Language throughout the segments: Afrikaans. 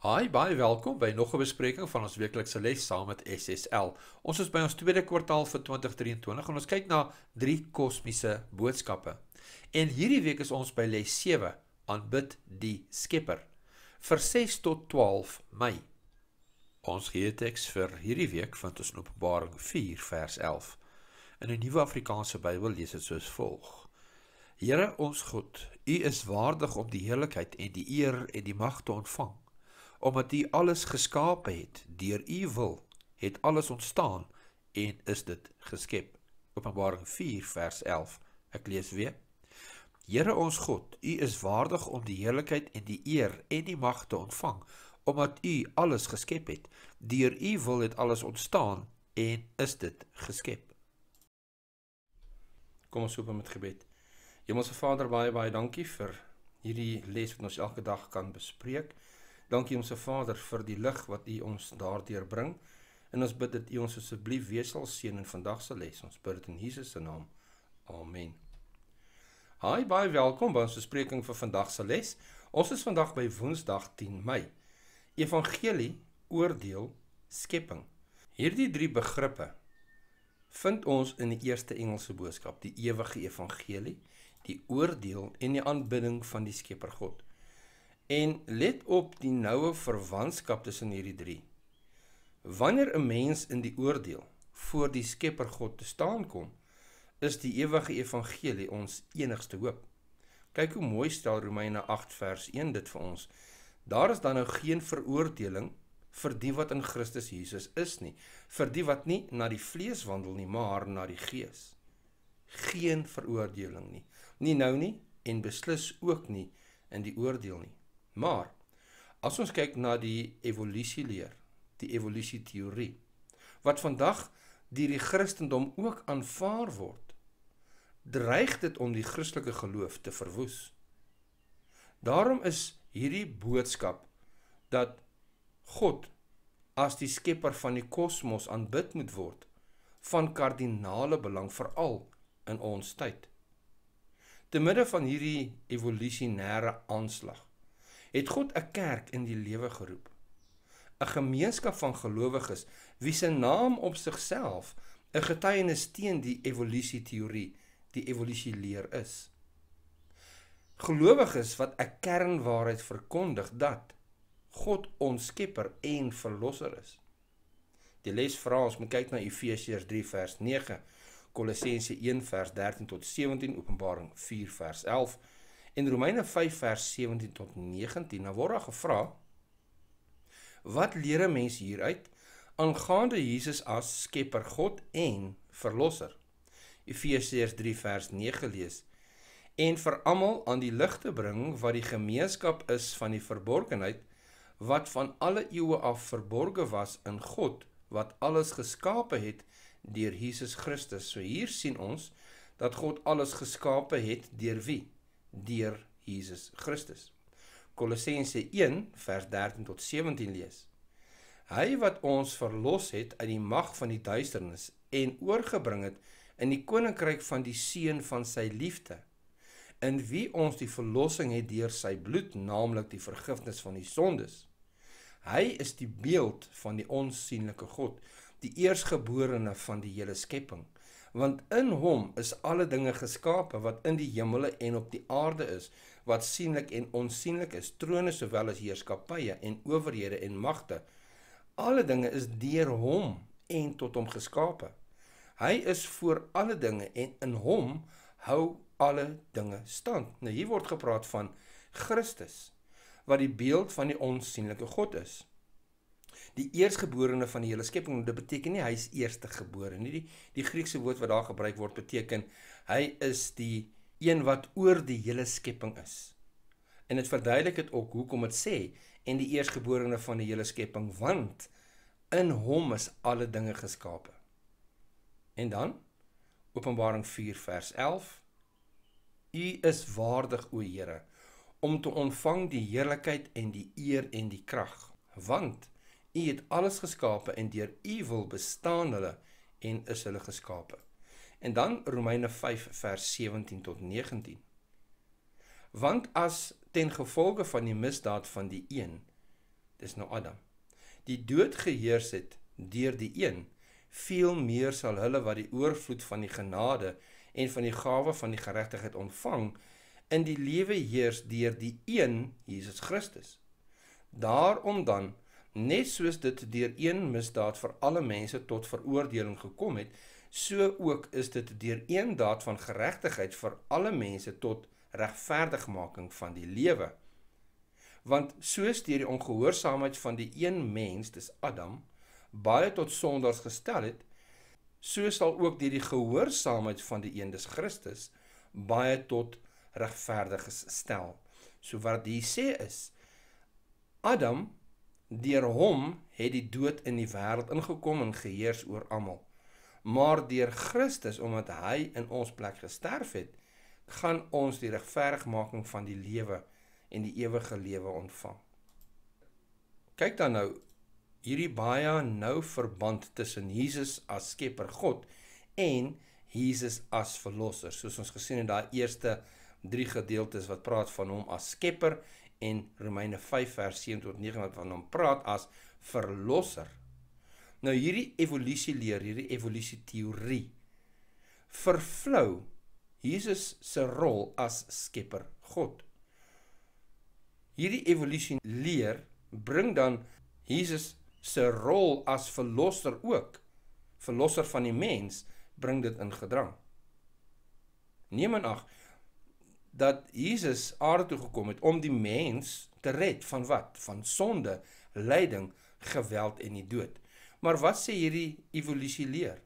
Hi, baie welkom by nog 'n bespreking van ons weeklikse les saam met SSL. Ons is by ons tweede kwartaal vir 2023 en ons kyk na drie kosmiese boodskappe. En hierdie week is ons by les 7, aanbid die Skepper, vir 6 tot 12 Mei. Ons geeteks vir hierdie week vind ons in Openbaring 4 vers 11. In 'n nuwe Afrikaanse Bybel lees dit soos volg: Here ons God, U is waardig om die heerlikheid en die eer en die mag te ontvang omdat U alles geskape het deur U wil het alles ontstaan en is dit geskep. Openbaring 4 vers 11 ek lees weer. Here ons God U is waardig om die heerlikheid en die eer en die mag te ontvang omdat U alles geskep het. Deur U wil het alles ontstaan en is dit geskep. Kom ons open met gebed. Hemelse Vader baie baie dankie vir hierdie les wat ons elke dag kan bespreek Dankie ons se Vader vir die lig wat U ons daardeur bring. En ons bid dat U ons asseblief wesel seën in vandag se les. Ons bid dit in Jesus se naam. Amen. Haai baie welkom by ons bespreking vir vandag se les. Ons is vandag by Woensdag 10 Mei. Evangelie, oordeel, skepping. Hierdie drie begrippe vind ons in die eerste Engelse boodskap, die ewige evangelie, die oordeel en die aanbidding van die Skepper God. En let op die noue verwantskap tussen hierdie drie. Wanneer 'n mens in die oordeel voor die Skepper God te staan kom, is die ewige evangelie ons enigste hoop. Kyk hoe mooi stel Romeine 8 vers 1 dit vir ons. Daar is dan nou geen veroordeling vir die wat in Christus Jesus is nie, vir die wat nie na die vlees wandel nie, maar na die gees. Geen veroordeling nie. Nie nou nie en beslis ook nie in die oordeel nie. Maar as ons kyk na die evolusie leer, die evolusie teorie wat vandag deur die Christendom ook aanvaar word, dreig dit om die Christelike geloof te verwoes. Daarom is hierdie boodskap dat God as die skepper van die kosmos aanbid moet word van kardinale belang veral in ons tyd. Te midde van hierdie evolusionêre aanslag het God 'n kerk in die lewe geroep. 'n Gemeenskap van gelowiges wie se naam op sigself 'n getuienis teen die evolusie teorie, die evolusie leer is. Gelowiges wat 'n kernwaarheid verkondig dat God ons skepper en verlosser is. Die les vra ons moet kyk na Efesiërs 3 vers 9, Kolossense 1 vers 13 tot 17, Openbaring 4 vers 11 En Romeine 5 vers 17 tot 19, nou word daar gevra wat leer 'n mens hieruit aangaande Jesus as Skepper God en Verlosser? Efesiërs 3 vers 9 lees en vir almal aan die lig te bring wat die gemeenskap is van die verborgenheid wat van alle eeue af verborge was in God wat alles geskape het deur Jesus Christus. So hier sien ons dat God alles geskape het deur wie? Deur Jesus Christus. Kolossense 1 vers 13 tot 17 lees. Hy wat ons verlos het uit die mag van die duisternis en oorgebring het in die koninkryk van die seun van sy liefde in wie ons die verlossing het deur sy bloed naamlik die vergifnis van die sondes. Hy is die beeld van die onsigbare God, die eersgeborene van die hele skepping want in hom is alle dinge geskape wat in die hemele en op die aarde is wat sienlik en onsienlik is trone sowel as heerskappye en owerhede en magte. Alle dinge is deur hom en tot hom geskape. Hy is voor alle dinge en in hom hou alle dinge stand. Nou hier word gepraat van Christus wat die beeld van die onsienlike God is die eersgeborene van die hele skepping. Dit beteken nie hy is eerstegebore nie. Die die Griekse woord wat daar gebruik word beteken hy is die een wat oor die hele skepping is. En dit verduidelik dit ook hoekom dit sê en die eersgeborene van die hele skepping want in hom is alle dinge geskape. En dan Openbaring 4 vers 11 U is waardig o Here om te ontvang die heerlikheid en die eer en die krag want U het alles geskape en deur U wil bestaan hulle en is hulle geskape. En dan Romeine 5 vers 17 tot 19. Want as ten gevolge van die misdaad van die een dis nou Adam. Die dood geheers het deur die een, veel meer sal hulle wat die oorvloed van die genade en van die gawe van die geregtigheid ontvang in die lewe heers deur die een Jesus Christus. Daarom dan net soos dit deur een misdaad vir alle mense tot veroordeling gekom het, so ook is dit deur een daad van geregtigheid vir alle mense tot regverdigmaking van die lewe. Want soos deur die ongehoorsaamheid van die een mens, dis Adam, baie tot sondaars gestel het, so sal ook deur die gehoorsaamheid van die een, dis Christus, baie tot regverdiges stel. So wat hy sê is Adam deur hom het die dood in die wêreld ingekom en geheers oor almal. Maar deur Christus omdat hy in ons plek gesterf het, gaan ons die regverdigmaking van die lewe en die ewige lewe ontvang. Kyk dan nou hierdie baie nou verband tussen Jesus as Skepper God en Jesus as verlosser. Soos ons gesien het daai eerste drie gedeeltes wat praat van hom as Skepper en Romeine 5 vers 7 tot 9 wat van hom praat as verlosser. Nou hierdie evolusie leer, hierdie evolusie teorie vervlou Jesus se rol as Skepper God. Hierdie evolusie leer bring dan Jesus se rol as verlosser ook. Verlosser van die mens bring dit in gedrang. Neem aan ag dat Jesus aarde toe gekom het om die mens te red van wat? Van sonde, lyding, geweld en die dood. Maar wat sê hierdie evolusie leer?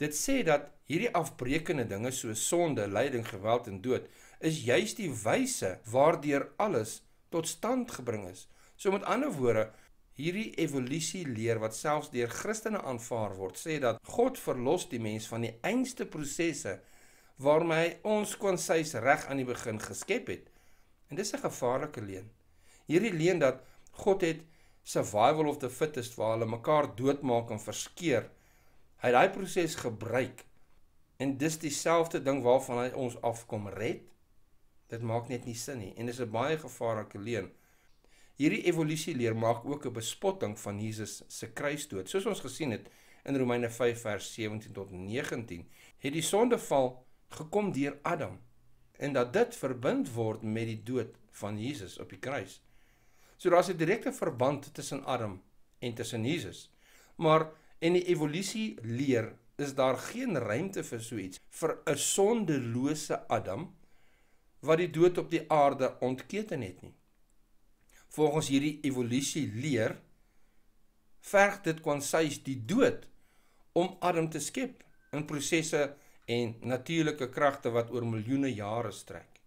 Dit sê dat hierdie afbreekende dinge soos sonde, lyding, geweld en dood is juis die wyse waardeur alles tot stand gebring is. So met ander woorde, hierdie evolusie leer wat selfs deur Christene aanvaar word, sê dat God verlos die mens van die einste prosesse waarmee hy ons konsys reg aan die begin geskep het. En dis 'n gevaarlike leuen. Hierdie leuen dat God het survival of the fittest waar hulle mekaar doodmaak en verskeer. Hy het daai proses gebruik en dis dieselfde ding waarvan hy ons afkom red. Dit maak net nie sin nie en dis 'n baie gevaarlike leuen. Hierdie evolusie leer maak ook 'n bespotting van Jesus se kruisdood. Soos ons gesien het in Romeine 5 vers 17 tot 19, het die sondeval gekom deur Adam en dat dit verbind word met die dood van Jesus op die kruis. So daar's 'n direkte verband tussen Adam en tussen Jesus. Maar en die evolusie leer is daar geen ruimte vir so iets vir 'n sondelose Adam wat die dood op die aarde ontketen het nie volgens hierdie evolusie leer verg dit kwansies die dood om Adam te skep in prosesse en natuurlike kragte wat oor miljoene jare strek.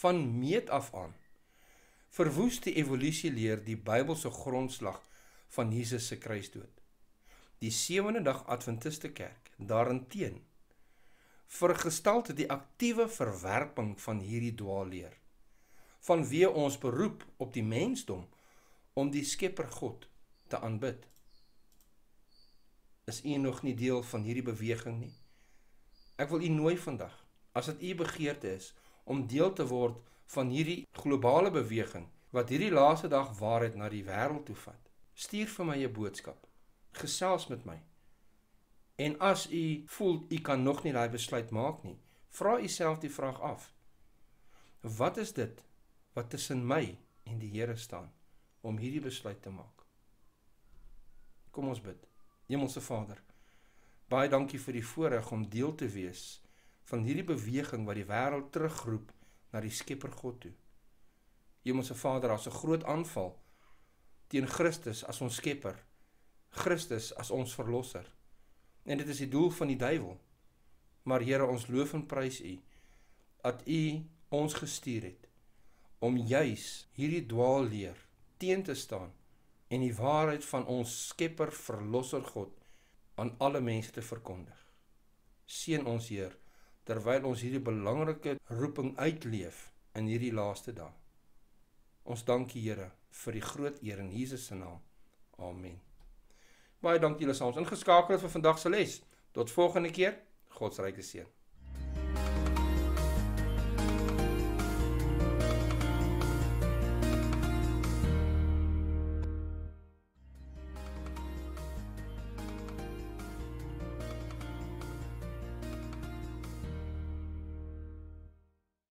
Van meet af aan verwoes die evolusie leer die Bybelse grondslag van Jesus se kruisdood. Die sewende dag Adventiste kerk daarenteen vergestalte die aktiewe verwerping van hierdie dwaalleer vanweë ons beroep op die mensdom om die Skepper God te aanbid. Is u nog nie deel van hierdie beweging nie? Ek wil u nooi vandag, as dit u begeerte is om deel te word van hierdie globale beweging wat hierdie laaste dag waarheid na die wêreld toe vat. Stuur vir my 'n boodskap. Gesels met my. En as u voel u kan nog nie daai besluit maak nie, vra u self die vraag af. Wat is dit wat tussen my en die Here staan om hierdie besluit te maak. Kom ons bid. Hemelse Vader, baie dankie vir die voorreg om deel te wees van hierdie beweging wat die wêreld terugroep na die Skepper God toe. Hemelse Vader, as 'n groot aanval teen Christus as ons Skepper, Christus as ons verlosser. En dit is die doel van die duiwel. Maar Here, ons loof en prys U dat U ons gestuur het om juis hierdie dwaalleer teen te staan en die waarheid van ons Skepper Verlosser God aan alle mense te verkondig. Seën ons Heer terwyl ons hierdie belangrike roeping uitleef in hierdie laaste dae. Ons dankie Here vir die groot eer in Jesus se naam. Amen. Baie dankie julle saam ons ingeskakel het vir vandag se les. Tot volgende keer. God se ryke seën.